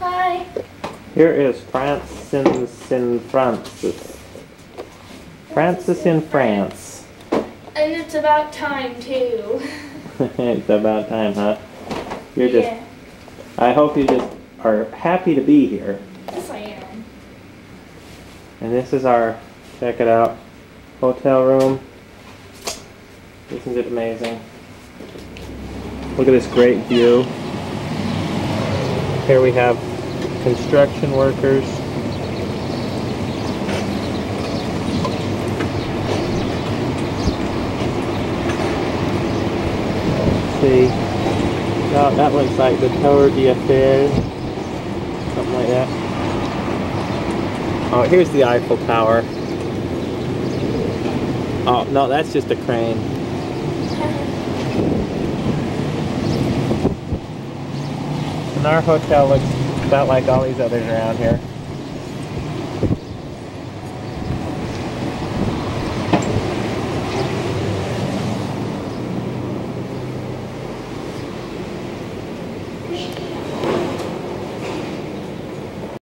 Hi. Here is Francis in Francis. Francis in France. And it's about time too. it's about time, huh? You're just. yeah. I hope you just are happy to be here. Yes, I am. And this is our, check it out, hotel room. Isn't it amazing? Look at this great view. Here we have construction workers. See. Oh, that looks like the Tower d'Eiffel. Something like that. Oh, here's the Eiffel Tower. Oh, no, that's just a crane. And our hotel looks about like all these others around here.